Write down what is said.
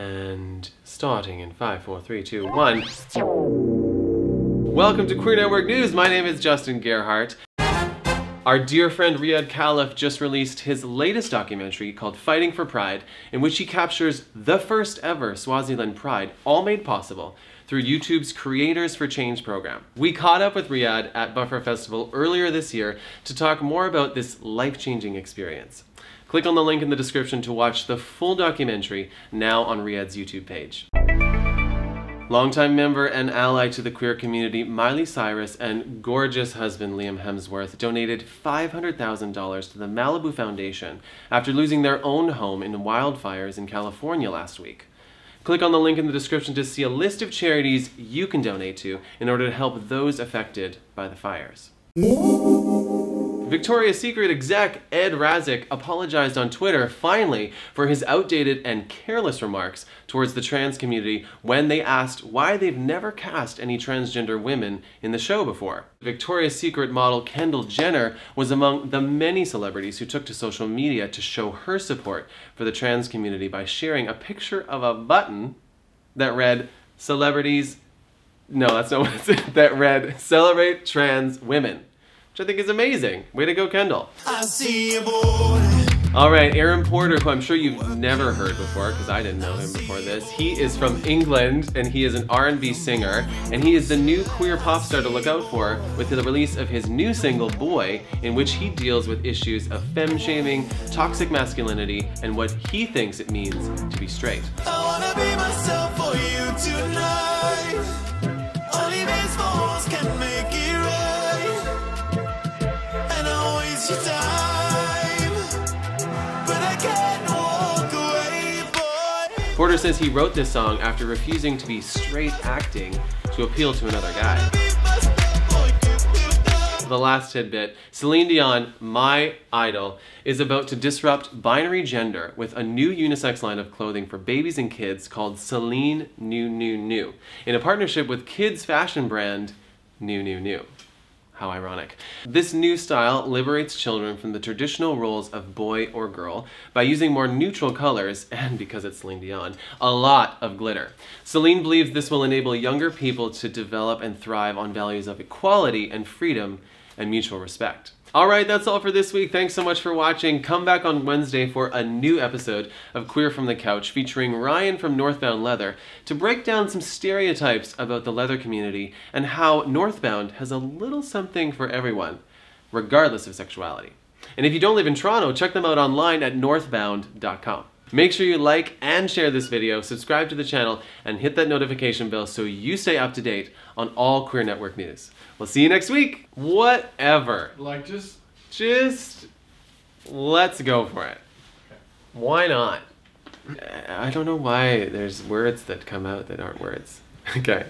And starting in five, four, three, two, one. Welcome to Queer Network News. My name is Justin Gerhardt. Our dear friend Riyadh Khalaf just released his latest documentary called Fighting for Pride, in which he captures the first ever Swaziland Pride, all made possible through YouTube's Creators for Change program. We caught up with Riyadh at Buffer Festival earlier this year to talk more about this life-changing experience. Click on the link in the description to watch the full documentary now on Riyadh's YouTube page. Longtime member and ally to the queer community, Miley Cyrus and gorgeous husband Liam Hemsworth donated $500,000 to the Malibu Foundation after losing their own home in wildfires in California last week. Click on the link in the description to see a list of charities you can donate to in order to help those affected by the fires. Victoria's Secret exec Ed Razek apologized on Twitter, finally, for his outdated and careless remarks towards the trans community when they asked why they've never cast any transgender women in the show before. Victoria's Secret model Kendall Jenner was among the many celebrities who took to social media to show her support for the trans community by sharing a picture of a button that read, Celebrities, no, that's not what it said, that read, Celebrate Trans Women which I think is amazing. Way to go, Kendall. All right, Aaron Porter, who I'm sure you've never heard before, because I didn't know him before this. He is from England, and he is an R&B singer, and he is the new queer pop star to look out for with the release of his new single, Boy, in which he deals with issues of femme-shaming, toxic masculinity, and what he thinks it means to be straight. Porter says he wrote this song after refusing to be straight acting to appeal to another guy. The last tidbit, Celine Dion, my idol, is about to disrupt binary gender with a new unisex line of clothing for babies and kids called Celine New New New, in a partnership with kids fashion brand New New New. How ironic. This new style liberates children from the traditional roles of boy or girl by using more neutral colors, and because it's Celine Dion, a lot of glitter. Celine believes this will enable younger people to develop and thrive on values of equality and freedom and mutual respect. Alright, that's all for this week. Thanks so much for watching. Come back on Wednesday for a new episode of Queer from the Couch featuring Ryan from Northbound Leather to break down some stereotypes about the leather community and how Northbound has a little something for everyone, regardless of sexuality. And if you don't live in Toronto, check them out online at northbound.com. Make sure you like and share this video, subscribe to the channel, and hit that notification bell so you stay up to date on all Queer Network news. We'll see you next week. Whatever. Like just... Just let's go for it. Why not? I don't know why there's words that come out that aren't words. Okay.